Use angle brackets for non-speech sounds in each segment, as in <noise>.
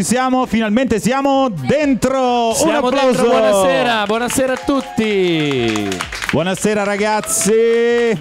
ci siamo, finalmente siamo dentro. Siamo Un applauso. dentro, buonasera, buonasera a tutti. Buonasera ragazzi.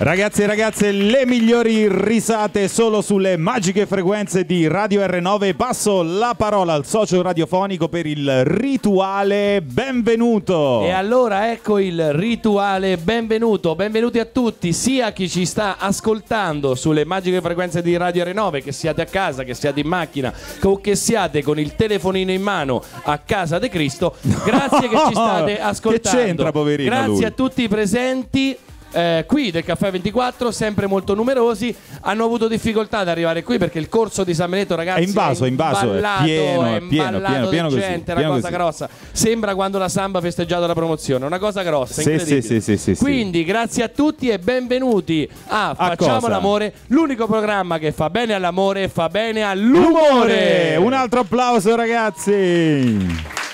Ragazzi e ragazze, le migliori risate solo sulle magiche frequenze di Radio R9. Passo la parola al socio radiofonico per il rituale benvenuto. E allora ecco il rituale benvenuto, benvenuti a tutti, sia chi ci sta ascoltando sulle magiche frequenze di Radio R9, che siate a casa, che siate in macchina o che siate con il telefonino in mano a casa di Cristo. <laughs> Grazie che ci state ascoltando. Che c'entra, poverino, Grazie lui? a tutti i presenti. Eh, qui del Caffè 24, sempre molto numerosi, hanno avuto difficoltà ad arrivare qui perché il corso di San Benedetto, ragazzi, È invaso, è invaso, è pieno, è è pieno, pieno, di pieno così, gente, è pieno una cosa così. grossa. Sembra quando la Samba ha festeggiato la promozione, una cosa grossa, Sì, incredibile. sì, sì, sì, sì. Quindi grazie a tutti e benvenuti a Facciamo cosa? l'amore, l'unico programma che fa bene all'amore e fa bene all'umore. L'umore! Un altro applauso ragazzi!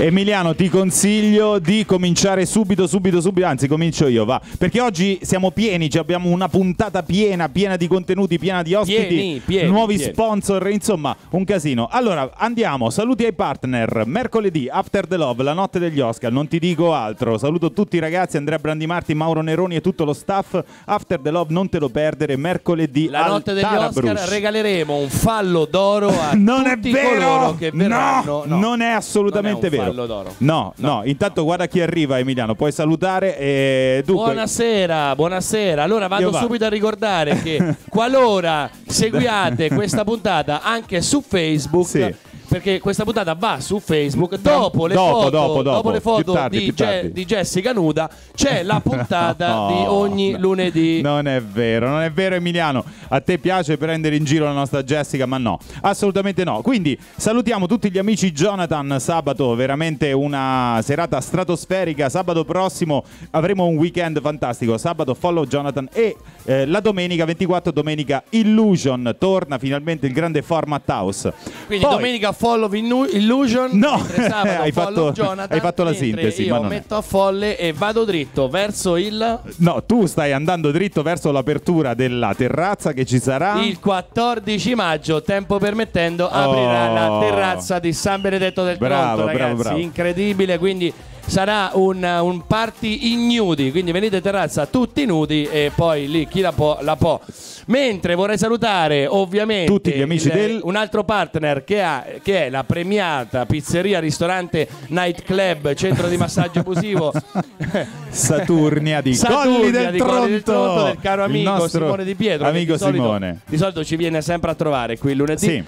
Emiliano, ti consiglio di cominciare subito, subito, subito, anzi comincio io, va, perché oggi siamo pieni, cioè abbiamo una puntata piena, piena di contenuti, piena di ospiti, Pieni, pieni, nuovi pieni. sponsor, insomma, un casino. Allora, andiamo, saluti ai partner, mercoledì, After the Love, la notte degli Oscar, non ti dico altro, saluto tutti i ragazzi, Andrea Brandimarti, Mauro Neroni e tutto lo staff, After the Love, non te lo perdere, mercoledì La notte degli Tara Oscar regaleremo un fallo d'oro a Non è tutti vero! coloro che verranno. No, non è assolutamente non è vero. Fallo d'oro. No, no, intanto guarda chi arriva Emiliano, puoi salutare e dunque Buonasera, buonasera. Allora Io vado vado. subito a ricordare che <laughs> qualora seguiate questa puntata anche su Facebook, Sì. Perché questa puntata va su Facebook, dopo le Dopo, foto, dopo, dopo. le foto tardi, di, tardi. di Jessica Nuda, c'è la <laughs> puntata No, di ogni no. lunedì. Non è vero, non è vero Emiliano. A te piace prendere in giro la nostra Jessica, ma no, assolutamente no. Quindi salutiamo tutti gli amici Jonathan sabato, veramente una serata stratosferica. Sabato prossimo avremo un weekend fantastico. Sabato follow Jonathan e eh, la domenica 24 domenica Illusion torna finalmente il grande format house. Quindi Poi- domenica follow Innu- Illusion, No, sabato <laughs> hai fatto- Jonathan, hai fatto la sintesi, Io ma metto a folle e vado dritto verso il No, tu stai andando dritto verso l'apertura della terrazza che ci sarà. Il 14 maggio, tempo permettendo, aprirà Oh. la terrazza di San Benedetto del Bravo, Tronto, bravo, ragazzi. bravo. Incredibile, quindi sarà un, un party ignudi, quindi venite in terrazza tutti nudi e poi lì chi la può, la può. Mentre vorrei salutare ovviamente Tutti gli amici il- del- un altro partner che, ha, che è la premiata pizzeria, ristorante, night club, centro di massaggio abusivo <laughs> Saturnia di Saturnia Colli del, di Tronto. Colli del Tronto del caro amico Simone Di Pietro Amico di solito, Simone. di solito ci viene sempre a trovare qui il lunedì Sì.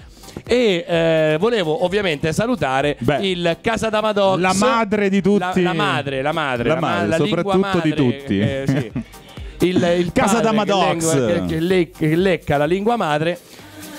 e eh, volevo ovviamente salutare Beh, il Casa Damadox la madre di tutti. la, la madre la madre La la, ma- madre, la soprattutto di madre, tutti. eh, sì. <laughs> il, il Casa Damadox. che, che lecca la lingua madre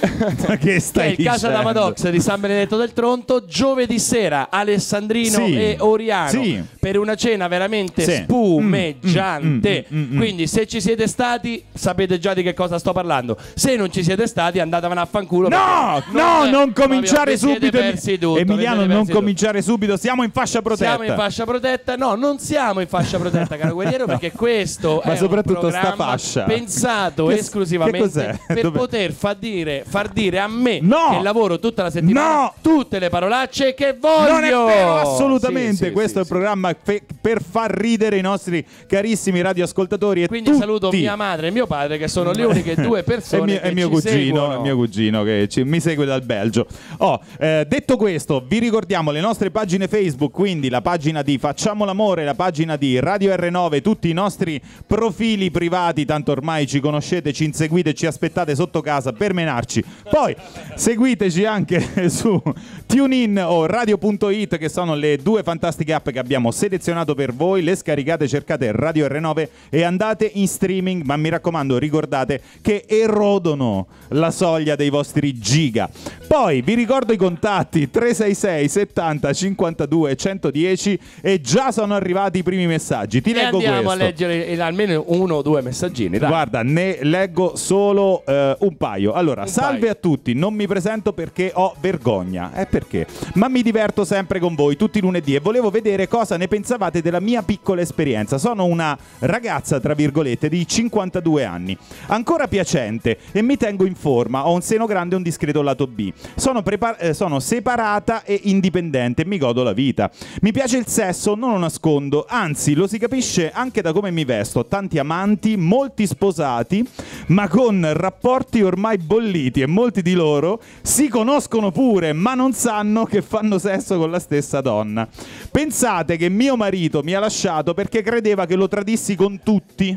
<laughs> Ma che che è stai il Casa? Damadox di San Benedetto del Tronto giovedì sera Alessandrino Sì. e Oriano Sì. per una cena veramente Sì. spumeggiante Mm, mm, mm, mm, mm. quindi se ci siete stati sapete già di che cosa sto parlando se non ci siete stati andatevene a fanculo No, no, non proprio cominciare subito. tutto, Emiliano, non persi tutto. cominciare subito. Siamo in fascia protetta. siamo in fascia protetta? No, non siamo in fascia protetta, caro guerriero, <laughs> perché questo Ma è soprattutto un sta fascia. pensato Che- che esclusivamente cos'è? per Dove- poter far dire, far dire a me No! che lavoro tutta la settimana No! tutte le parolacce che voglio. Non è vero, assolutamente. Sì, sì, Questo sì, è il programma fe- per far ridere i nostri carissimi radioascoltatori. E Quindi tutti. saluto mia madre e mio padre che sono le uniche due e persone mio, che e mio cugino, seguono. e mio cugino che ci- mi segue dal Belgio. Oh, eh, detto questo, vi ricordiamo le nostre pagine Facebook, quindi la pagina di Facciamo l'amore, la pagina di Radio R9, tutti i nostri profili privati, tanto ormai ci conoscete, ci inseguite, ci aspettate sotto casa per menarci. Poi seguiteci anche <laughs> su TuneIn o Radio.it che sono le due fantastiche app che abbiamo selezionato per voi, le scaricate, cercate Radio R9 e andate in streaming, ma mi raccomando ricordate che erodono la soglia dei vostri giga. Poi vi ricordo i contatti 366 70 52 110 e già sono arrivati i primi messaggi. Ti E leggo andiamo questo. a leggere almeno uno o due messaggini. Dai. Guarda, ne leggo solo eh, un paio. Allora, Un Salve a tutti, non mi presento perché ho vergogna. Eh perché? Ma mi diverto sempre con voi tutti i lunedì e volevo vedere cosa ne pensavate della mia piccola esperienza. Sono una ragazza, tra virgolette, di 52 anni. Ancora piacente e mi tengo in forma. Ho un seno grande e un discreto lato B. Sono, eh, sono separata e indipendente e mi godo la vita. Mi piace il sesso, non lo nascondo, anzi lo si capisce anche da come mi vesto. Tanti amanti, molti sposati, ma con rapporti ormai bolliti e molti di loro si conoscono pure, ma non sanno che fanno sesso con la stessa donna. Pensate che mio marito mi ha lasciato perché credeva che lo tradissi con tutti.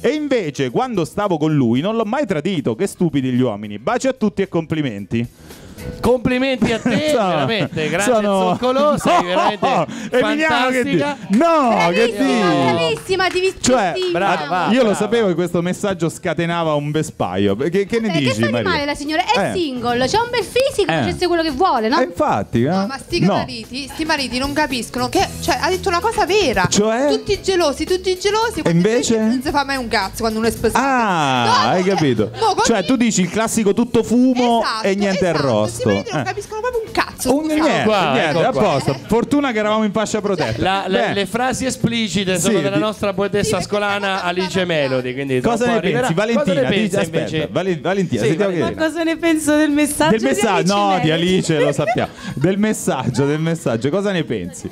E invece, quando stavo con lui, non l'ho mai tradito. Che stupidi gli uomini. Baci a tutti e complimenti. Complimenti a te, Sono- veramente, grazie sono- Zoccolo, sei veramente No, Emiliano, che di- fantastica. No, che Bravissima, dici? bravissima, ti Cioè, brava. Io lo brava. sapevo che questo messaggio scatenava un vespaio. Che, che ne Eh, che dici, sta di Maria? male la signora? È Eh. single, c'ha un bel fisico, Eh. facesse quello che vuole, no? Eh, infatti, eh? No, ma sti No. mariti, sti mariti non capiscono che cioè, ha detto una cosa vera. Cioè? Tutti gelosi, tutti gelosi. quando invece? non si fa mai un cazzo quando uno è sposato. Ah, No, hai no, capito? no, così- Cioè, tu dici il classico tutto fumo Esatto, e niente esatto. Sti mariti non Eh. capiscono proprio un cazzo. Un niente, qua, niente, ecco a posto. Fortuna che eravamo in fascia protetta. La- la- le frasi esplicite sono Sì, della nostra poetessa Sì, scolana Alice Melody. Quindi Cosa ne pensi? Valentina, cosa ne dici- pensa aspetta, invece? Vale- Valentina, Sì, sentiamo Valentina. che Ma cosa ne penso del messaggio del messaggio, no, di? Alice lo <laughs> sappiamo. Del messaggio, del messaggio, cosa ne pensi?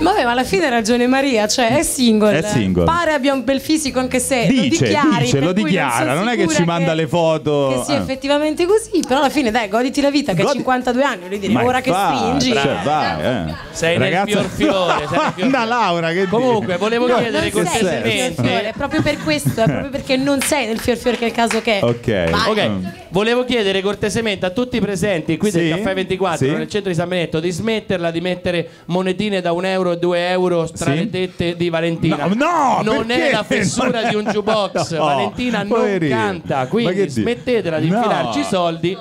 Vabbè, ma alla fine ha ragione Maria, cioè è single. È single. Pare abbia un bel fisico anche se lo Dice, dichiari. dice, lo dichiara, sono non è che ci manda le foto. Che sia Ah. effettivamente così, però alla fine dai, goditi la vita che Godi- hai 52 anni, voglio dire, Ma ora che infatti, spingi. Cioè, vai, eh. Sei nel fior filone, sei nel fior <laughs> Anda filone. Laura, che Comunque, volevo No, chiedere non cortesemente. fiore, proprio per questo, è proprio perché non sei nel fior fiore che è il caso che è. Ok. Vai. Ok, Mm. volevo chiedere cortesemente a tutti i presenti qui Sì, del Caffè 24 sì. nel centro di San Benedetto di smetterla di mettere monetine da un euro e due euro tra Sì. le tette di Valentina. No, no, non perché? è la fessura di un <laughs> jukebox. No, Valentina non canta, quindi smettetela di infilarci i soldi.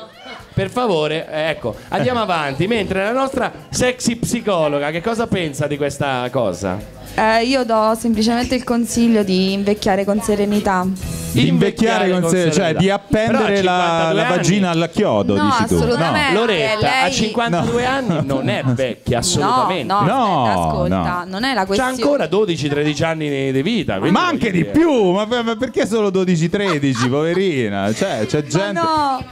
Per favore, ecco, andiamo avanti. Mentre la nostra sexy psicologa, che cosa pensa di questa cosa? Eh, io do semplicemente il consiglio di invecchiare con serenità. Di invecchiare con sé, cioè di appendere la, la vagina al chiodo, No, dici tu. assolutamente. No. Loretta a lei- 52 anni non è <laughs> vecchia assolutamente. No, no, No, aspetta, ascolta, no. non è la C'ha questione. ancora 12-13 anni di vita. Ma anche di più, ma, ma perché solo 12-13, poverina? Cioè, c'è Ma gente... no,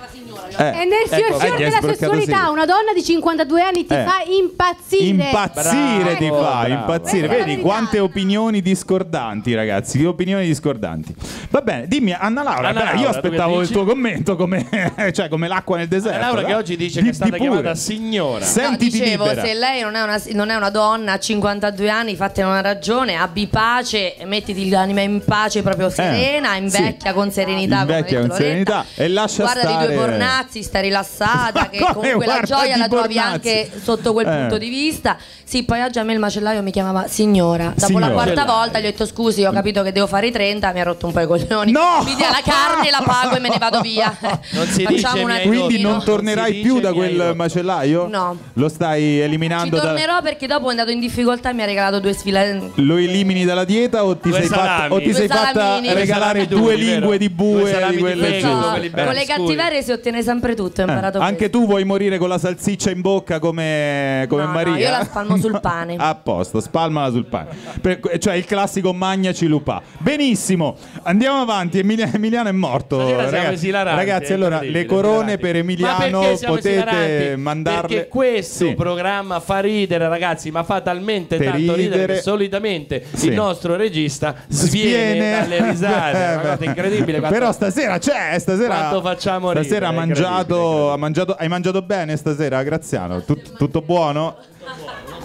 Eh, E nel fior Ecco, fior eh, della sessualità, sì. una donna di 52 anni ti Eh. fa impazzire. Impazzire ti Bravo, fa, bravo. impazzire. La Vedi quante opinioni discordanti, ragazzi. Che opinioni discordanti. Va bene, dimmi, Anna Laura. Anna Laura, io aspettavo il tuo commento come, <laughs> cioè, come l'acqua nel deserto. Laura dai. che oggi dice Di- che è stata chiamata signora. Se- No, Sentiti dicevo, libera. se lei non è, una, non è una donna a 52 anni, fattene una ragione, abbi pace, mettiti l'anima in pace proprio serena, invecchia con serenità. come Eh, Invecchia con serenità e lascia stare- i due pornazzi, sta rilassata, che comunque la gioia la trovi anche sotto quel Eh. punto di vista. Sì, poi oggi a me il macellaio mi chiamava signora. Dopo Signora. la quarta volta gli ho detto scusi, ho capito che devo fare i 30, mi ha rotto un po' i coglioni. No! Mi dia la carne, la pago e me ne vado via. <laughs> Non si dice Facciamo attimino. Quindi non Non tornerai si più dice da quel macellaio? No. Lo stai Ci eliminando da... tornerò perché dopo è andato in difficoltà e mi ha regalato due sfile. Lo elimini dalla dieta o ti Due sei, fatta, o ti Due sei fatta regalare Due due lingue di Due bue salami di quelle belli. con le cattiverie si ottiene sempre tutto, ho imparato Anche questo. tu vuoi morire con la salsiccia in bocca come, come No, no, Maria? io la spalmo sul pane. <laughs> A posto, spalmala sul pane. Per- cioè il classico magnaci lupà. Benissimo, andiamo avanti. Emilia- Emiliano è morto. Stasera siamo Ragazzi, ragazzi, allora le corone per Emiliano potete esilaranti? mandarle. Perché questo Sì. programma fa ridere, ragazzi, ma fa talmente Per tanto ridere, ridere. che solitamente Sì. il nostro regista sviene, dalle risate. È <laughs> una cosa incredibile. quanto- Però stasera c'è, stasera. Quanto facciamo Stasera ridere, ha è mangiato, ha mangiato. Hai mangiato bene stasera, Graziano? Tut- tutto buono?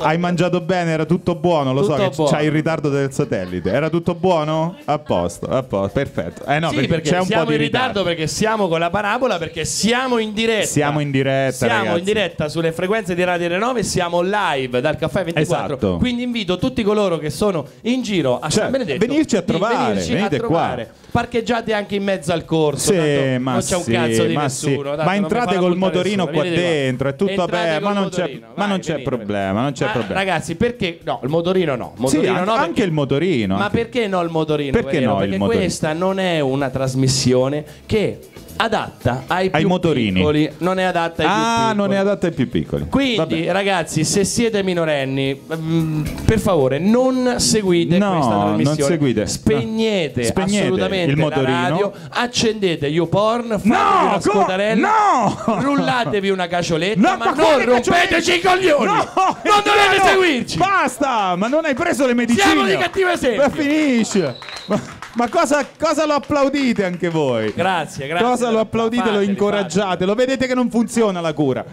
Hai mangiato bene, era tutto buono, lo so Tutto che buono. c'hai il ritardo del satellite. Era tutto buono? A posto, a posto, perfetto. Eh no, sì, perché, perché, c'è un siamo po' di in ritardo ritardo. perché siamo con la parabola perché siamo in diretta. Siamo in diretta, Siamo ragazzi. in diretta sulle frequenze di Radio Renove, siamo live dal Caffè 24. Esatto. Quindi invito tutti coloro che sono in giro a Cioè, San Benedetto venirci a trovare, venirci venite a trovare. Parcheggiate anche in mezzo al corso, Sì, ma non c'è un sì, cazzo di ma nessuno. sì. Ma entrate col motorino qua qua. dentro, è tutto aperto, ma non c'è- motorino, ma vai, non c'è venite, problema, non c'è problema. Ragazzi, perché no, il motorino no, Sì, motorino anche, no, anche perché- il motorino. ma anche- perché no il motorino? Perché no Perché motorino? questa non è una trasmissione che adatta ai, Ai più motorini. piccoli, non è adatta ai più Ah, piccoli. non è adatta ai più piccoli. Quindi, Vabbè. ragazzi, se siete minorenni, mm, per favore, non seguite No, questa trasmissione. non seguite. Spegnete, No. Spegnete assolutamente il motorino. la radio, accendete YouPorn, fatevi No, una co- scotarella, no! rullatevi una cacioletta, No, ma, ma non rompeteci i coglioni! No, non dovete seguirci! Basta, ma non hai preso le medicine. Siamo di cattivo esempio. Ma finisce. Ma, ma cosa, cosa lo applaudite anche voi? Grazie, grazie. Cosa lo applaudite, lo Fateli, incoraggiate? Lo vedete che non funziona la cura.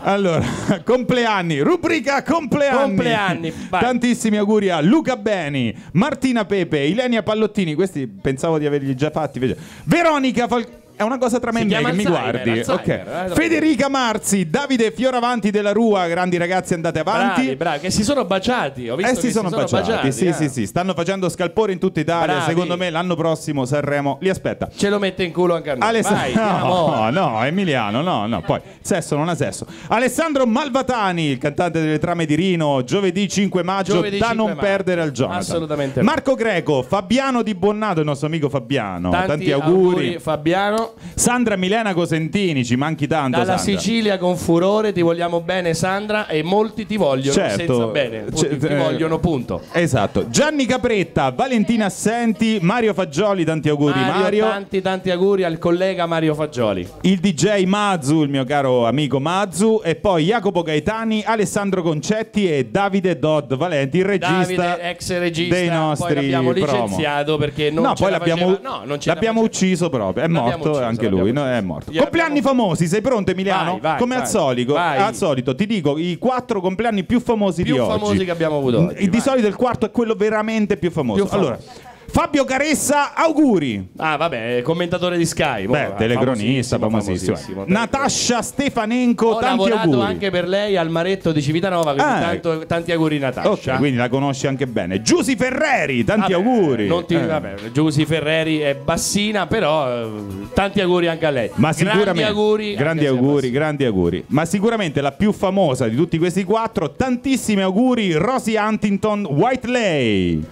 Allora, <laughs> compleanni, rubrica compleanni. Compleanni, vai. Tantissimi auguri a Luca Beni, Martina Pepe, Ilenia Pallottini, questi pensavo di averli già fatti. Veronica Fal- È una cosa tra me e Si me chiama che mi guardi. Alzheimer, Ok. eh, Federica Marzi, Davide Fioravanti della Rua, grandi ragazzi andate avanti. Bravi, bravi, che si sono baciati. Ho visto Eh che si sono, baciati, sì, eh. sì, sì, stanno facendo scalpore in tutta Italia. Bravi. Secondo me l'anno prossimo Sanremo li aspetta. Ce lo mette in culo anche a noi. Aless- Vai, no, no, Emiliano, no, no, poi sesso non ha sesso. Alessandro Malvatani, il cantante delle trame di Rino, giovedì 5 maggio, Giovedì da 5 non maggio. perdere al Jonathan. Assolutamente. Marco Greco, Fabiano Di Bonnato, il nostro amico Fabiano, tanti, auguri. Fabiano. Sandra Milena Cosentini, ci manchi tanto Dalla Sandra. Sicilia con furore, ti vogliamo bene Sandra e molti ti vogliono Certo. senza bene, Cioè, ti eh, vogliono punto. Esatto. Gianni Capretta, Valentina Assenti, Mario Fagioli, tanti auguri Mario, Mario. tanti tanti auguri al collega Mario Fagioli. il DJ Mazu, il mio caro amico Mazu, e poi Jacopo Gaetani, Alessandro Concetti e Davide Dodd Valenti, il regista, Davide, ex regista, dei nostri poi l'abbiamo promo. licenziato perché non no, poi la l'abbiamo, faceva- no, l'abbiamo ucciso proprio, è L'abbiamo morto ucciso, anche lui, no, è morto. Gliel'abbiamo- Compleanni famosi, sei pronto Emiliano? Vai, vai, Come vai. al solito, al solito ti dico i quattro compleanni più famosi Più di oggi. famosi che abbiamo avuto oggi, Di solito il quarto è quello veramente più famoso. Più famoso. Allora, Fabio Caressa, auguri. Ah, vabbè, commentatore di Sky. Beh, telecronista, famosissimo. famosissimo. Natascia Stefanenko, Ho tanti auguri. anche per lei al Maretto di Civitanova, quindi Ah, tanto- tanti auguri Natascia. Ok, quindi la conosci anche bene. Giusy Ferreri, tanti Vabbè, auguri. Non ti, Eh. vabbè, Giusy Ferreri è bassina, però eh, tanti auguri anche a lei. Ma grandi sicuramente auguri. grandi se è auguri, grandi auguri. Ma sicuramente la più famosa di tutti questi quattro, tantissimi auguri, Rosie Huntington Whiteley.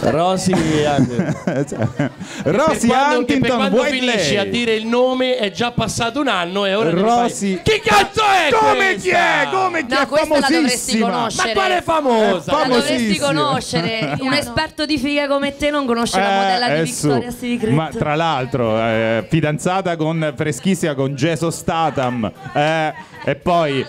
Rosy <laughs> per Huntington quando finisci a dire il nome è già passato un anno e ora Rosy- Chi cazzo è Come questa? chi è? Come chi No, è famosissima? Ma quale famosa? È La dovresti conoscere. <laughs> Un esperto di figa come te non conosce la modella Eh, di è Victoria's su. Secret. Ma tra l'altro, eh, fidanzata con freschissima con Jason Statham. eh, e poi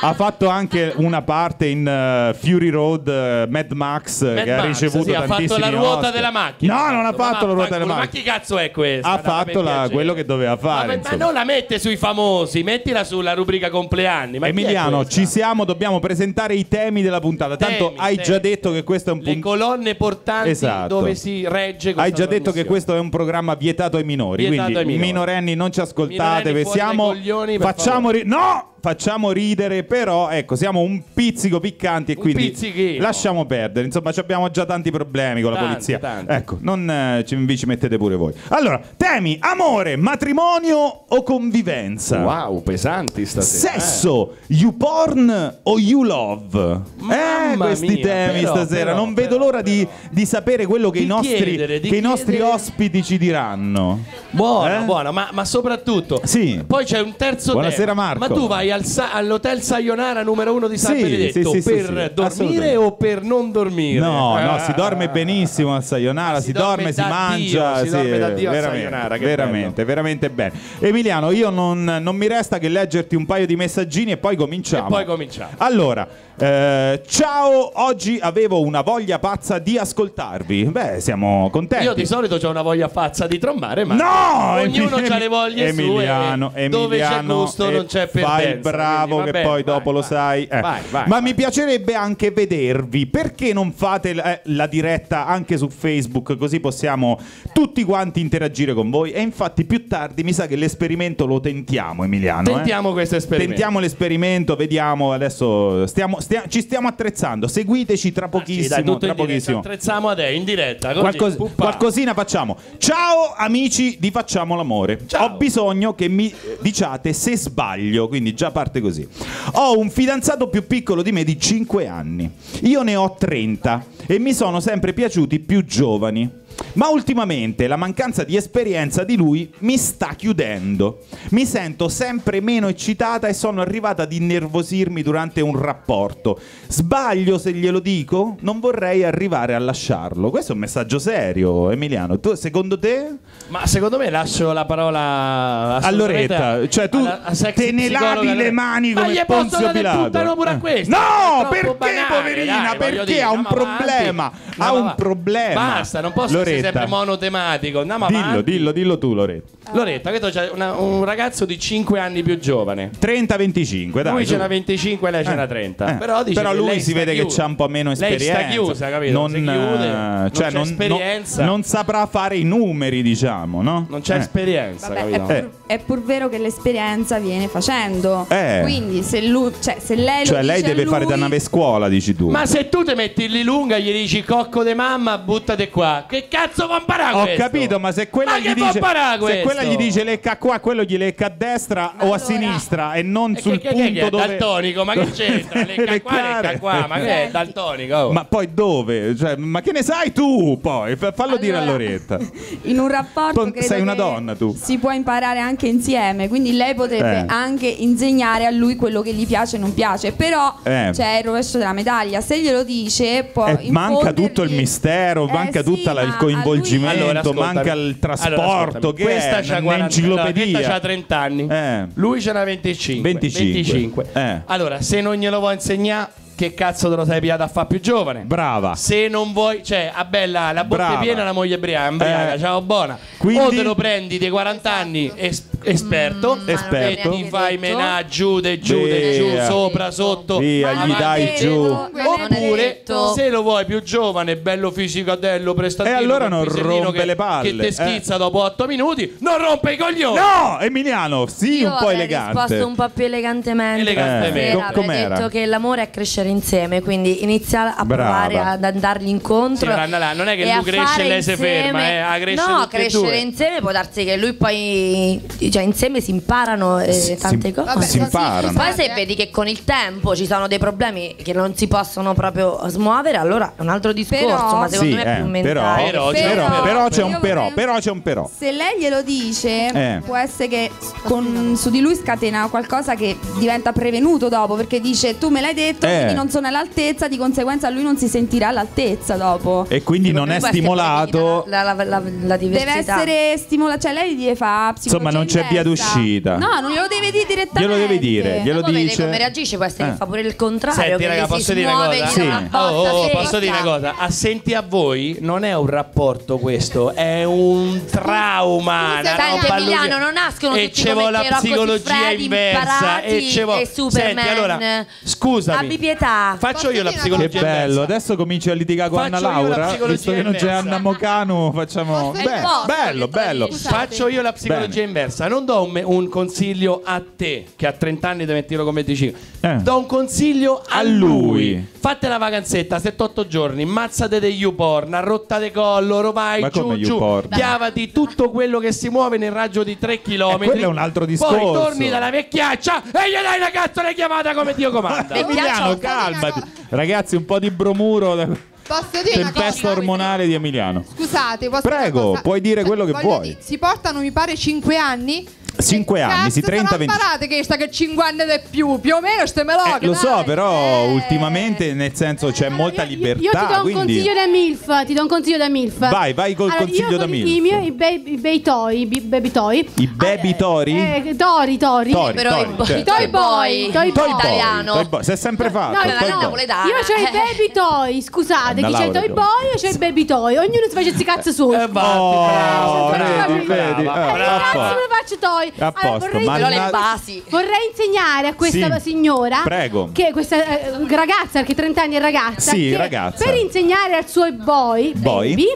ha fatto anche una parte in eh, Fury Road eh, Mad Max Mad che ha Max, ricevuto sì, ha fatto tantissimi la ruota Oscar. della macchina. No, non ha Ma fatto la ruota della vaffanculo, macchina. Ma chi cazzo è questa? Ha fatto la- quello che doveva fare, Ma, ma non la mette sui famosi, mettila sulla rubrica compleanni. Ma Emiliano, ci siamo, dobbiamo presentare i temi della puntata. Tanto Temi, hai temi. già detto che questo è un Le punto. colonne portanti Esatto. dove si regge questa Hai già detto che questo è un programma vietato ai minori, Vietato quindi ai minori. minorenni non ci ascoltate, siamo facciamo ri- no! Facciamo ridere, però ecco, siamo un pizzico piccanti e Un quindi pizzichino. lasciamo perdere. Insomma, ci abbiamo già tanti problemi con la Tanti, polizia. tanti. Ecco, non eh, ci, vi ci mettete pure voi. Allora, temi: amore, matrimonio o convivenza? Wow, pesanti stasera. eh. Sesso, you porn o you love? eh, Mamma questi mia, temi però, stasera. però, non vedo però, l'ora di, di sapere quello che, Di i nostri, chiedere, che i nostri ospiti ci diranno. Buono, Eh? buono, ma, ma soprattutto Sì. poi c'è un terzo Buonasera, tema. Marco. Ma tu vai al sa- all'hotel Sayonara numero uno di San Sì, Benedetto sì, sì, sì, per sì, dormire assolutamente. o per non dormire? No, no, Ah. si dorme benissimo a Sayonara, Si si, dorme dorme, si da mangia, Dio, si dorme da Dio a veramente, Sayonara, che veramente, veramente bene. Emiliano, io non, non mi resta che leggerti un paio di messaggini e poi cominciamo. E poi cominciamo. Allora, eh, ciao, oggi avevo una voglia pazza di ascoltarvi. Beh, siamo contenti. Io di solito ho una voglia pazza di trombare, ma No! ognuno Emi- ha le voglie Emiliano, sue. e Dove c'è Emiliano, gusto eh, non c'è perdenza. Fai il bravo quindi che bene, poi vai, dopo lo vai. sai. eh. Vai, Ma mi piacerebbe anche vedervi. Perché non fate eh, la diretta anche su Facebook così possiamo tutti quanti interagire con voi? E infatti più tardi mi sa che l'esperimento lo tentiamo, Emiliano. eh. Tentiamo questo esperimento. Tentiamo l'esperimento, vediamo. Adesso stiamo, stia- ci stiamo attrezzando. Seguiteci tra Ah, sì, pochissimo. dai, tra pochissimo. Attrezziamo a te in diretta. Così, Qualcos- qualcosina facciamo. Ciao amici di Facciamo l'amore. Ciao. Ho bisogno che mi diciate se sbaglio, quindi già parte così. Ho un fidanzato più piccolo di me di 5 anni. Io ne ho 30 e mi sono sempre piaciuti più giovani. Ma ultimamente la mancanza di esperienza di lui mi sta chiudendo. Mi sento sempre meno eccitata e sono arrivata ad innervosirmi durante un rapporto. Sbaglio se glielo dico? Non vorrei arrivare a lasciarlo. Questo è un messaggio serio, Emiliano. Tu, secondo te? Ma secondo me lascio la parola A Loretta, cioè tu alla- a sexy te ne lavi le mani Ma come gli posso Ponzio Pilato. Eh. No, perché banale, poverina? dai, perché dire, ha un andiamo avanti. problema? Ha un problema. Basta, non posso Loretta. Sempre monotematico. Andiamo Dillo, avanti. dillo, dillo tu, Loretta. Loretta, questo c'è una- un ragazzo di 5 anni più giovane. 30-25, dai. lui su. ce n'ha 25 e lei ce n'ha 30. Eh, Però, dice però che lui lei si vede che chiusa. c'ha un po' meno Lei esperienza. sta chiusa, capito? Non, si chiude, eh, non cioè, c'è non, esperienza. non- non saprà fare i numeri, diciamo, no? Non c'è Eh. esperienza, Vabbè, è, capito? pur, è pur vero che l'esperienza viene facendo. Eh. Quindi se lui, cioè se lei lo Cioè, lei deve fare da lui- nave scuola, dici tu. Ma se tu ti metti lì lunga e gli dici cocco de mamma, buttate qua. Che cazzo va a imparare Ho questo? capito, ma se quella Ma gli dice se quella gli dice lecca qua, quello gli lecca a destra o a sinistra e non E sul che, che, punto che, che è dove daltonico? Ma che c'entra? <laughs> Lecca qua, lecca qua, ma che è daltonico? oh. Ma poi dove? Cioè, ma che ne sai tu poi? Fa- Fallo dire a Allora, Loretta. <laughs> In un rapporto credo sei una che donna, tu. Si può imparare anche insieme, quindi lei potrebbe Eh. anche insegnare a lui quello che gli piace e non piace, però Eh. c'è il rovescio della medaglia, se glielo dice può Eh, manca tutto il mistero, Eh manca sì, tutto il a coinvolgimento, Allora, ascoltami. manca il Allora, trasporto, che questa è c'ha 40 un'enciclopedia. allora, questa c'ha 30 anni. Eh. Lui ce n'ha 25. 25. Eh. Allora, se non glielo vuoi insegnare, che cazzo te lo sei pigliato a fare più giovane? Brava. Se non vuoi, cioè, a bella, la botte Brava. piena, la moglie bria- imbriaca, Eh. ciao buona. Quindi- O te lo prendi dei 40 anni, es- esperto, Mm, Esperto. e ti fai menà giù, de giù, de giù, sopra, sotto. Via, gli dai giù. Oppure se lo vuoi più giovane, bello fisicadello, prestatino, E allora non rompe che, le palle, che te eh. schizza dopo 8 minuti, non rompe i coglioni. No, Emiliano, sì, Io un po' elegante. risposto un po' più elegantemente. Elegantemente. Eh, com'era? detto che l'amore è crescere insieme, quindi inizia a Brava. provare ad andargli incontro. Sì, Anna, là, non è che e lui cresce e lei si ferma, eh, a crescere No, crescere insieme può darsi che lui poi cioè insieme si imparano eh, tante si- cose. Vabbè, si ma imparano. Poi se vedi che con il tempo ci sono dei problemi che non si possono proprio smuovere, allora è un altro discorso, Però- ma secondo Sì, me è eh, più però, mentale. Però, però, però- però c'è un però, vorrei- però c'è un però. Se lei glielo dice, Eh. può essere che con- su di lui scatena qualcosa che diventa prevenuto dopo, perché dice tu me l'hai detto, Eh. quindi non sono all'altezza, di conseguenza lui non si sentirà all'altezza dopo. E quindi non è stimolato. La, la, la, la Deve diversità. essere stimolato, cioè lei gli deve fare Insomma, non c'è via d'uscita. No, non glielo deve dire direttamente. Glielo devi dire, glielo vede dice. come reagisce, può essere Eh. che fa pure il contrario. Senti, raga, posso dire una smuove, cosa? gli Sì. una Oh, botta oh, secca. posso dire una cosa? A senti a voi non è un rapporto questo, è un trauma. una Senti, Emiliano, non nascono e tutti ci come vuole la psicologia inversa e ci vuole e Superman. Senti, allora, scusami. Abbi pietà. Faccio io la Posso Che una psicologia bello, inversa. adesso cominci a litigare con Faccio Anna la Laura, psicologia visto che non c'è inversa. Anna Mocanu, facciamo Beh, bello, bello. Faccio io la psicologia Bene. Inversa, non do un, me- un consiglio a te che a 30 anni devi metterlo con 25. Eh. Do un consiglio a, A lui. lui. Fate la vacanzetta 7-8 giorni, mazzate degli YouPorn, arrottate collo, rovai Ma giù come giù, chiavati tutto quello che si muove nel raggio di 3 km. quello è un altro discorso. Poi torni dalla vecchiaccia e gli dai la cazzo di chiamata come Dio comanda. Emiliano, calmati. Ragazzi, un po' di bromuro. da- Posso dire una Tempesta cosa? ormonale di Emiliano. Scusate, posso dire Prego, una cosa? puoi dire quello che Voglio vuoi. dire, si portano, mi pare, 5 anni. Cinque Che anni, sì, cazzo 30, sono 20. imparate che sta che 5 anni di più, più o meno ste meloghe, Eh, lo so, però Eh. ultimamente nel senso c'è molta Io- libertà. Io, ti do un quindi... consiglio da MILF. Ti do un consiglio da MILF. Vai, vai col Allora, consiglio io da con MILF. I miei i baby, i baby toy, i baby toy. I baby tori? Eh, tori, tori. Tori, Però tori, i boy- certo. I toy boy, toy boy. Italiano. toy boy. Si è sempre fatto. No, no, no. Io ho i Eh. baby toy, scusate, chi c'è il Laura, toy boy e c'è il baby toy. Ognuno si facesse cazzo suo. Eh, bravo, vedi, vedi, eh, Eh, cazzo me faccio toy. A posto, vorrei, ma le basi. vorrei insegnare a questa Sì, signora prego. che questa eh, ragazza, perché 30 anni è ragazza, Sì, che ragazza. per insegnare al suo boy, Boy. baby,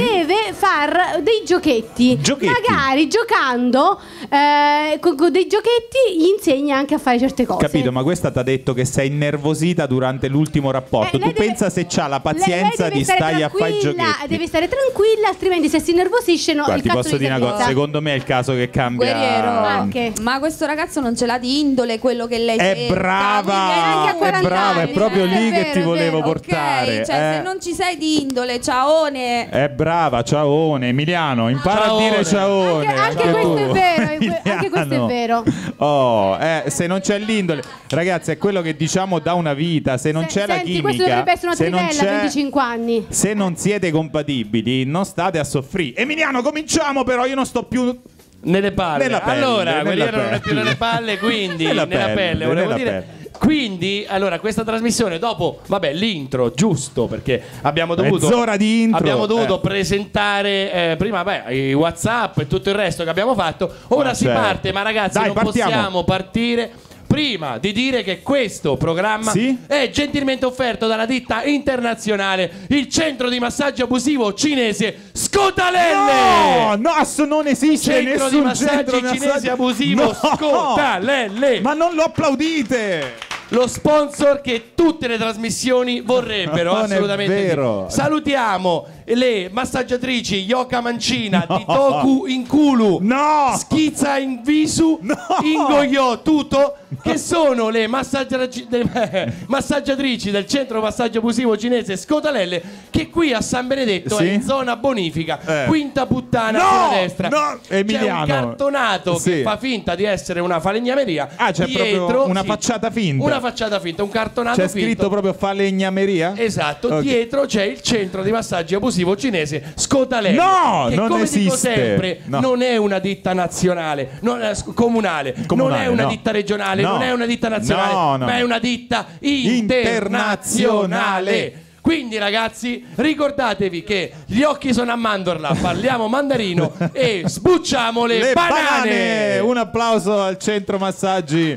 deve far dei giochetti. Giochetti. Magari giocando eh, con, con dei giochetti gli insegna anche a fare certe cose. Capito, ma questa ti ha detto che sei innervosita durante l'ultimo rapporto. Eh, tu deve- pensa se c'ha la pazienza di stare a fare i tranquilla, giochetti. Deve stare tranquilla, altrimenti se si innervosisce no, Guarda, il ti cazzo posso di dire una cosa, secondo me è il caso che cambia. Guerriero. Anche. Ma questo ragazzo non ce l'ha di indole quello che lei È cerca, brava, è 40 brava, è proprio eh, lì è che vero, ti è volevo vero. portare. Ok, cioè eh. se non ci sei di indole, ciaone. È brava, ciaone, Emiliano, impara Ciaone. a dire ciaone. Anche, anche tu. questo è vero, anche questo è vero. Oh, eh, se non c'è l'indole, ragazzi, è quello che diciamo da una vita. Se non Se- c'è la senti, chimica, questo dovrebbe essere una se non c'è- 25 anni. se non siete compatibili, non state a soffrire. Emiliano, cominciamo, però io non sto più. Nelle palle. Nella pelle, allora, Guerriero non è più nelle palle, quindi Nella nella, pelle, pelle, volevo nella dire. pelle. Quindi, allora, questa trasmissione dopo, vabbè, l'intro, giusto, perché abbiamo dovuto Mezz'ora di intro, Abbiamo dovuto eh. presentare eh, prima beh, i WhatsApp e tutto il resto che abbiamo fatto. Ora Ma si certo. parte, ma ragazzi, Dai, non partiamo. possiamo partire Prima di dire che questo programma Sì? è gentilmente offerto dalla ditta internazionale, il centro di massaggio abusivo cinese Scotalelle! No, no, non esiste Centro nessun di massaggi centro di cinese massaggi- abusivo No! Scotalelle! Ma non lo applaudite! Lo sponsor che tutte le trasmissioni vorrebbero, Non assolutamente. Salutiamo le massaggiatrici Yoka Mancina di Toku in Kulu. No! Schizza in visu, No! ingoiò tutto, che sono le massaggiatrici, de- <laughs> massaggiatrici del centro massaggio abusivo cinese Scotalelle, che qui a San Benedetto Sì? è in zona bonifica, Eh. quinta puttana No! sulla destra. No! C'è Emiliano. un cartonato Sì. che fa finta di essere una falegnameria. Ah, c'è dietro, proprio una sì, facciata finta. Una facciata finta, un cartonato C'è finto. scritto proprio falegnameria? Esatto, Ok. dietro c'è il centro di massaggio abusivo cinese Scotalello. No, che non come dico esiste. sempre, No. non è una ditta nazionale, non è, sc- comunale, Comunale, non è una no. ditta regionale, No. non è una ditta nazionale, ma è una ditta Internazionale. internazionale. Quindi ragazzi, ricordatevi che gli occhi sono a mandorla, parliamo mandarino <laughs> e sbucciamo le, Le banane. banane! Un applauso al centro massaggi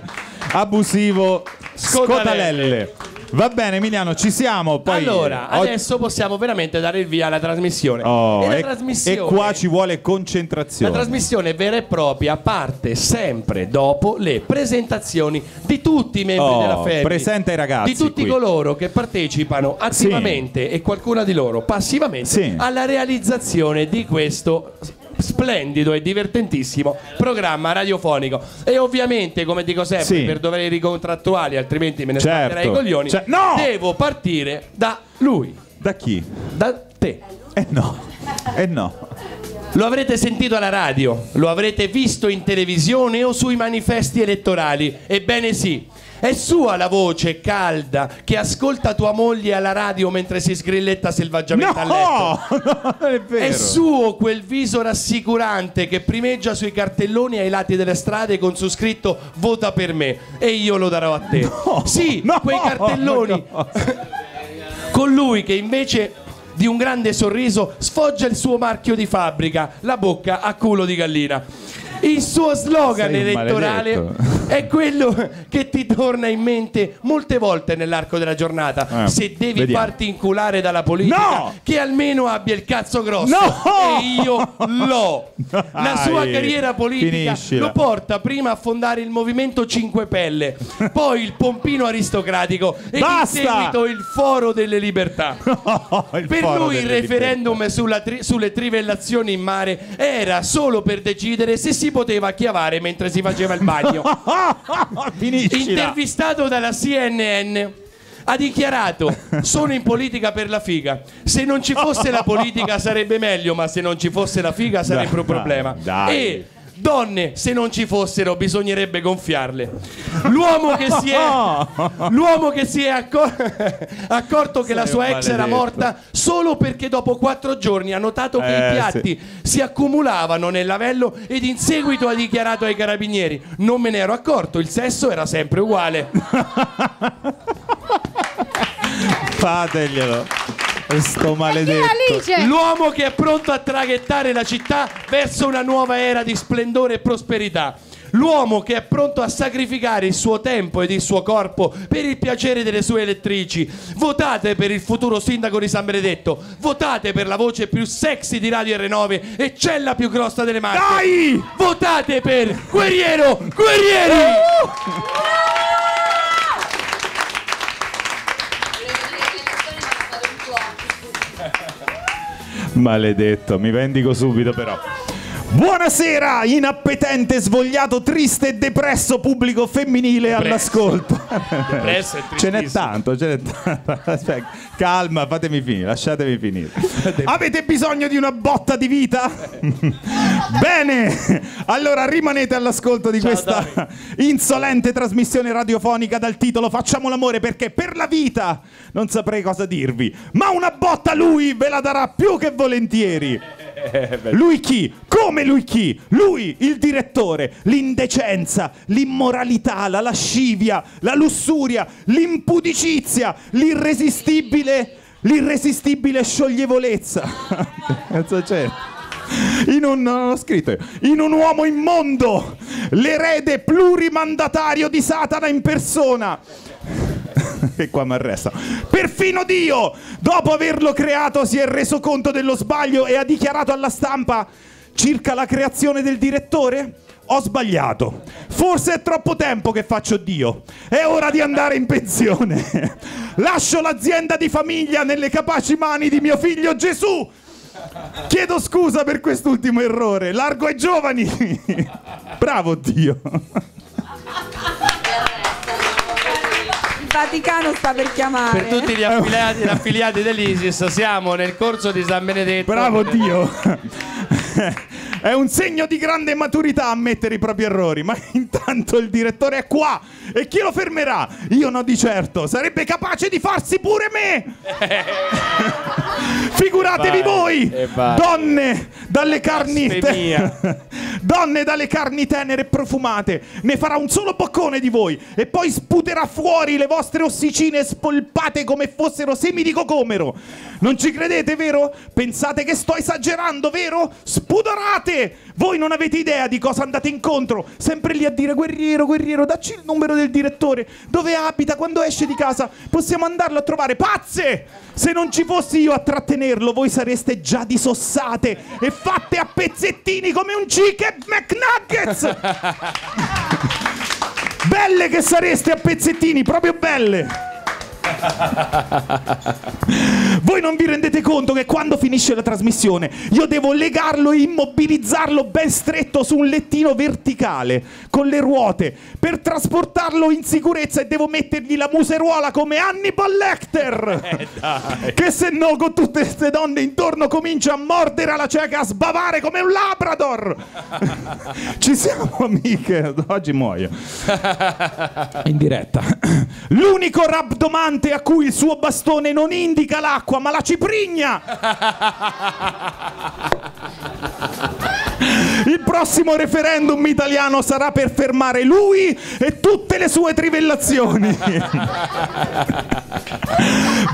abusivo Scotalelle. Scotalelle. Va bene Emiliano, ci siamo. Poi allora, oggi- adesso possiamo veramente dare il via alla trasmissione. Oh, e la e, trasmissione e qua ci vuole La concentrazione. trasmissione vera e propria parte sempre dopo le presentazioni di tutti i membri Oh, della Family. presenta i ragazzi Di tutti qui. coloro che partecipano attivamente e qualcuna di loro passivamente Sì. alla realizzazione di questo splendido e divertentissimo programma radiofonico. E ovviamente, come dico sempre, Sì. per doveri contrattuali, altrimenti me ne Certo. spatterei i coglioni, Cioè- no! devo partire da lui, Da chi? da te. Eh no. Eh no. Lo avrete sentito alla radio, lo avrete visto in televisione o sui manifesti elettorali. Ebbene sì, è sua la voce calda che ascolta tua moglie alla radio mentre si sgrilletta selvaggiamente a letto. No, <laughs> no, non è vero. È suo quel viso rassicurante che primeggia sui cartelloni ai lati delle strade con su scritto vota per me e io lo darò a te. sì, no, quei cartelloni no. <laughs> con lui che invece di un grande sorriso sfoggia il suo marchio di fabbrica, la bocca a culo di gallina. Il suo slogan Sei elettorale è quello che ti torna in mente molte volte nell'arco della giornata. Eh, Se devi vediamo. farti inculare dalla politica, No! che almeno abbia il cazzo grosso. No! E io l'ho. <laughs> La sua Dai, carriera politica finiscila. lo porta prima a fondare il movimento Cinque Pelle, <laughs> poi il pompino aristocratico e Basta! in seguito il foro delle libertà. <laughs> Il Per lui il referendum tri- sulle trivellazioni in mare era solo per decidere se si poteva chiavare mentre si faceva il bagno. <laughs> Intervistato dalla CNN ha dichiarato sono in politica per la figa se non ci fosse la politica sarebbe meglio ma se non ci fosse la figa sarebbe un problema dai. e donne se non ci fossero bisognerebbe gonfiarle. L'uomo che si è <laughs> l'uomo che si è accor- accorto che la Sei sua un ex era morta solo perché dopo quattro giorni ha notato che Eh, i piatti si accumulavano nel lavello ed in seguito ha dichiarato ai carabinieri non me ne ero accorto il sesso era sempre uguale <laughs> Fateglielo. Sto maledetto. Alice! L'uomo che è pronto a traghettare la città verso una nuova era di splendore e prosperità. L'uomo che è pronto a sacrificare il suo tempo ed il suo corpo per il piacere delle sue elettrici. Votate per il futuro sindaco di San Benedetto. Votate per la voce più sexy di Radio R9 e cella più grossa delle Marche. Dai! Votate per Guerriero Guerrieri! Maledetto, mi vendico subito però. Buonasera, inappetente, svogliato, triste e depresso pubblico femminile all'ascolto. Depresso e Ce n'è tanto, ce n'è tanto. <laughs> Aspetta, calma, fatemi finire, lasciatemi finire. Avete bisogno di una botta di vita? <laughs> Bene, allora rimanete all'ascolto di Ciao, questa insolente trasmissione radiofonica dal titolo Facciamo l'amore perché per la vita non saprei cosa dirvi, ma una botta lui ve la darà più che volentieri. Lui chi? Come lui chi? Lui, il direttore, l'indecenza, l'immoralità, la lascivia, la lussuria, l'impudicizia, l'irresistibile, l'irresistibile scioglievolezza. <laughs> Cazzo c'è? In un, non scritto in un uomo immondo, l'erede plurimandatario di Satana in persona. <laughs> e qua mi arresta. Perfino Dio, dopo averlo creato, si è reso conto dello sbaglio e ha dichiarato alla stampa circa la creazione del direttore? Ho sbagliato. Forse è troppo tempo che faccio Dio. È ora di andare in pensione. <laughs> Lascio l'azienda di famiglia nelle capaci mani di mio figlio Gesù. Chiedo scusa per quest'ultimo errore. Largo ai giovani. <laughs> Bravo Dio. Vaticano sta per chiamare. Per tutti gli affiliati, gli affiliati dell'ISIS siamo nel corso di San Benedetto. Bravo Dio. <laughs> È un segno di grande maturità ammettere i propri errori, ma <laughs> intanto il direttore è qua e chi lo fermerà? Io no di certo, sarebbe capace di farsi pure me. <laughs> Figuratevi Vai, voi, donne dalle carni <laughs> donne dalle carni tenere e profumate. Ne farà un solo boccone di voi e poi sputerà fuori le vostre ossicine spolpate come fossero semi di cocomero. Non ci credete, vero? Pensate che sto esagerando, vero? Spudorate! Voi non avete idea di cosa andate incontro. Sempre lì a dire guerriero, guerriero, dacci il numero del direttore. Dove abita? Quando esce di casa? Possiamo andarlo a trovare. Pazze! Se non ci fossi io a trattenerlo, voi sareste già disossate e fatte a pezzettini come un chicken McNuggets! <laughs> belle che sareste a pezzettini, proprio belle! <laughs> Voi non vi rendete conto che quando finisce la trasmissione io devo legarlo e immobilizzarlo ben stretto su un lettino verticale con le ruote per trasportarlo in sicurezza e devo mettergli la museruola come Hannibal Lecter. Che se no con tutte queste donne intorno comincia a mordere alla cieca a sbavare come un labrador. <laughs> Ci siamo amiche. Oggi muoio. <laughs> In diretta. L'unico rabdomante a cui il suo bastone non indica l'acqua, ma la ciprigna. <laughs> Il prossimo referendum italiano sarà per fermare lui e tutte le sue trivellazioni. <laughs>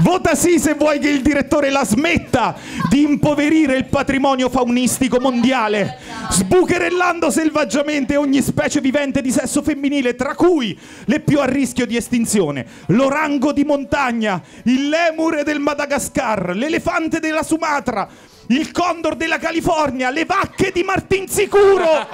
Vota sì se vuoi che il direttore la smetta di impoverire il patrimonio faunistico mondiale, sbucherellando selvaggiamente ogni specie vivente di sesso femminile, tra cui le più a rischio di estinzione, l'orango di montagna, il lemure del Madagascar, l'elefante della Sumatra, il condor della California, le vacche di Martinsicuro.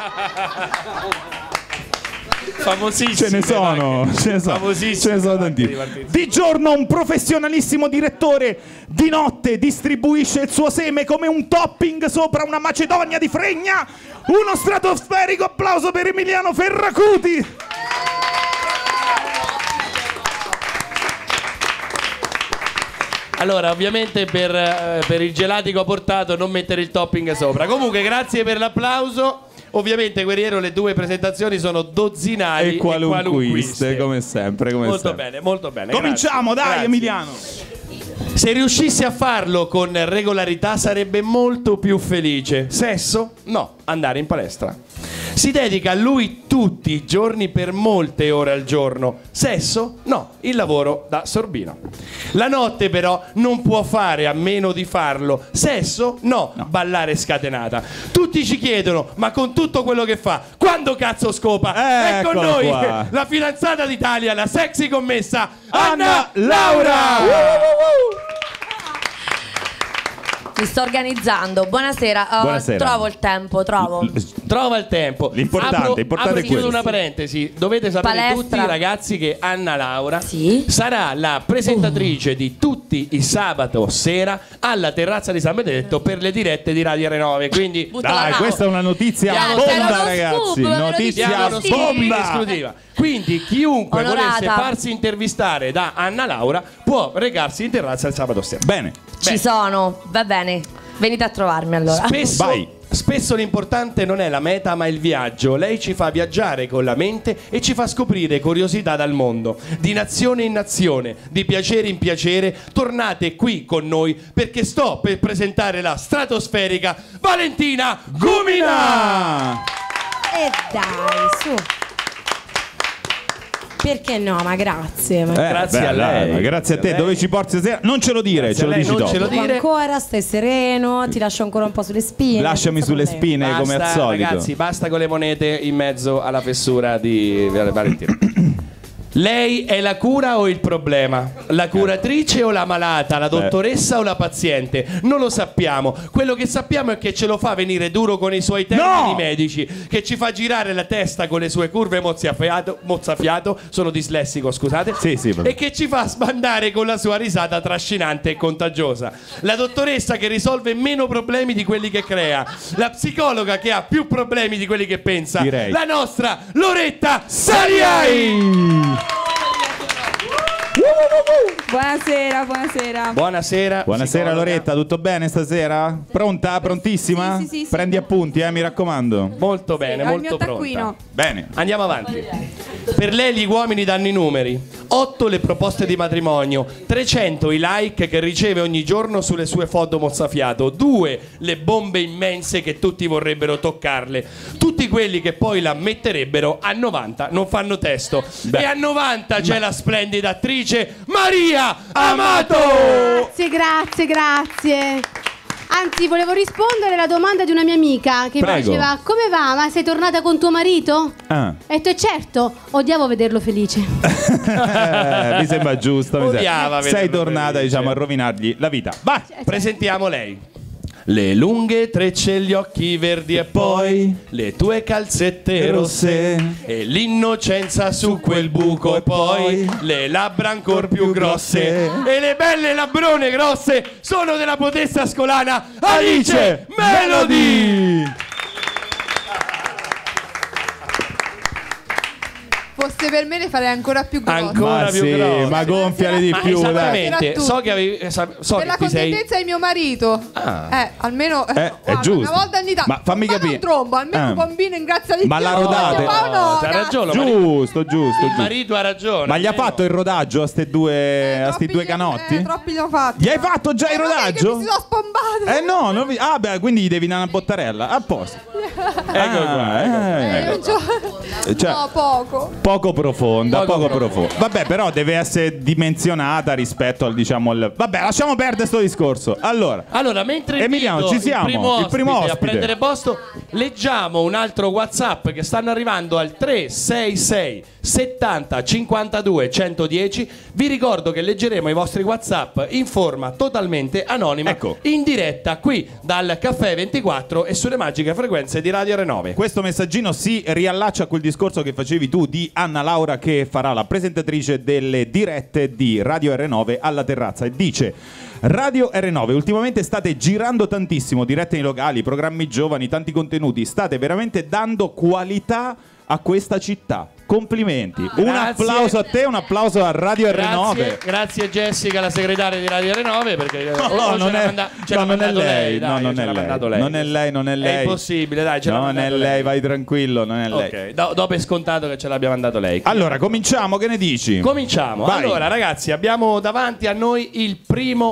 Famosissimi. Ce ne sono, ce ne sono, ce ne sono tanti. Di giorno un professionalissimo direttore, di notte distribuisce il suo seme come un topping sopra una macedonia di fregna. Uno stratosferico applauso per Emiliano Ferracuti. Allora, ovviamente per, eh, per il gelati che ho portato non mettere il topping sopra. Comunque, grazie per l'applauso. Ovviamente, Guerriero, le due presentazioni sono dozzinali E qualunquiste, come sempre. Come Molto sempre. bene, molto bene. Cominciamo, grazie. dai Grazie. Emiliano. Se riuscissi a farlo con regolarità sarebbe molto più felice. Sesso? No, andare in palestra. Si dedica a lui tutti i giorni per molte ore al giorno. Sesso? No, il lavoro da sorbino. La notte però non può fare a meno di farlo. Sesso? No, ballare scatenata. Tutti ci chiedono, ma con tutto quello che fa, quando cazzo scopa? Ecco noi, qua. <laughs> la fidanzata d'Italia, la sexy commessa Anna Anna Laura. Laura! Mi sto organizzando. Buonasera. Oh, Buonasera. Trovo il tempo, trovo. Trova il tempo. L'importante- apro, l'importante apro è chiudo questo. una parentesi. Dovete sapere Palestra. tutti, ragazzi, che Anna Laura Sì. sarà la presentatrice di tutti i sabato sera alla terrazza di San Benedetto per le dirette di Radio R9. Quindi Dai, questa è una notizia Era bomba, ragazzi. scoop, lo Notizia in bomba. esclusiva. Quindi chiunque Onorata. volesse farsi intervistare da Anna Laura può recarsi in terrazza il sabato sera. Bene. Ci sono, va bene. Venite a trovarmi allora. Spesso, Vai. spesso l'importante non è la meta ma il viaggio. Lei ci fa viaggiare con la mente e ci fa scoprire curiosità dal mondo. Di nazione in nazione, di piacere in piacere, tornate qui con noi perché sto per presentare la stratosferica Valentina Gumina! E dai, su. Perché no? Ma grazie. Ma Eh, Grazie beh, a dai, lei. ma grazie a te. Dove ci porti stasera? Non ce lo dire, Grazie ce lo dici non dopo. ce lo dire. ancora, stai sereno, ti lascio ancora un po' sulle spine. Lasciami sulle spine come al Basta, solito. Ragazzi, basta con le monete in mezzo alla fessura di Valentino. <clears throat> Lei è la cura o il problema? La curatrice o la malata? La dottoressa o la paziente? Non lo sappiamo. Quello che sappiamo è che ce lo fa venire duro con i suoi termini No! medici, che ci fa girare la testa con le sue curve mozzafiato, mozzafiato sono dislessico, scusate, Sì, sì, vabbè. e che ci fa sbandare con la sua risata trascinante e contagiosa. La dottoressa che risolve meno problemi di quelli che crea. La psicologa che ha più problemi di quelli che pensa. Direi. La nostra Loretta Saliai! Buonasera, buonasera. Buonasera. Buonasera. Loretta, tutto bene stasera? Pronta? Prontissima? Sì, sì, sì, sì. Prendi appunti, eh, mi raccomando. Molto bene, molto pronta. taccuino. Bene. Andiamo avanti. Per lei gli uomini danno i numeri. 8 le proposte di matrimonio, 300 i like che riceve ogni giorno sulle sue foto mozzafiato, 2 le bombe immense che tutti vorrebbero toccarle. Tutti quelli che poi la metterebbero a 90 non fanno testo. E a 90 c'è la splendida attrice Maria Amato! Grazie, grazie, grazie. Anzi, volevo rispondere alla domanda di una mia amica che mi Prego. diceva come va? Ma sei tornata con tuo marito? Ah. E "Eh, certo, odiavo vederlo felice. <laughs> Eh, mi sembra giusto. mi sembra. Odiava Sei vederlo tornata, felice. diciamo, a rovinargli la vita. Vai! Presentiamo lei. Le lunghe trecce, gli occhi verdi e poi le tue calzette rosse e l'innocenza su quel buco e poi le labbra ancor più grosse e le belle labbrone grosse sono della potessa scolana Alice Melody. Fosse per me le farei ancora più grosse. Ancora Ma più sì, grosse. ma gonfiale di Ma più, esattamente, so che avevi eh, so per che la ti sei contentezza di mio marito. Ah. Eh, almeno Eh, è guarda, giusto. Una volta ogni tanto. Ma fammi capire. un trombo, almeno Ah. un bambino in grazia di Ma Dio. la rodate? Ma no, cazzo. ragione, ma- Giusto, giusto, il giusto. marito ha ragione Ma gli ha fatto il rodaggio a ste due, Eh, a sti due canotti? Eh, troppi li ho fatti. Gli hai fatto già il Eh, ma rodaggio? Mi si sono spombato. Eh no, non vi- ah beh, quindi gli devi dare una bottarella. A posto. <laughs> Ecco qua, ecco. eh, Eh, non c'ho- Cioè- no, poco. Poco profonda, Poco poco, profonda. profonda. Vabbè, però deve essere dimensionata rispetto al diciamo al... Vabbè, lasciamo perdere sto discorso. Allora, Allora, mentre Emiliano, ci siamo, il primo, il primo ospite, ospite. a prendere posto, leggiamo un altro WhatsApp che stanno arrivando al 366 70 52 110. Vi ricordo che leggeremo i vostri WhatsApp in forma totalmente anonima Ecco. in diretta qui dal Caffè 24 e sulle magiche frequenze di Radio R9. questo messaggino si riallaccia a quel discorso che facevi tu di Anna Laura che farà la presentatrice delle dirette di Radio R9 alla terrazza e dice Radio R9, ultimamente state girando tantissimo, dirette nei locali, programmi giovani, tanti contenuti, state veramente dando qualità a questa città. Complimenti. Un Grazie. applauso a te, un applauso a Radio Grazie, R9. grazie Jessica, la segretaria di Radio R9 perché No, o ce non è, manda- no, non è lei, dai, no, non è mandato lei. Non è lei, non è lei. È impossibile, dai, ce l'ha Non è mandato lei, vai tranquillo, non è lei. Ok, do- dopo è scontato che ce l'abbia mandato lei. Allora, cominciamo, che ne dici? Cominciamo. Vai. Allora, ragazzi, abbiamo davanti a noi il primo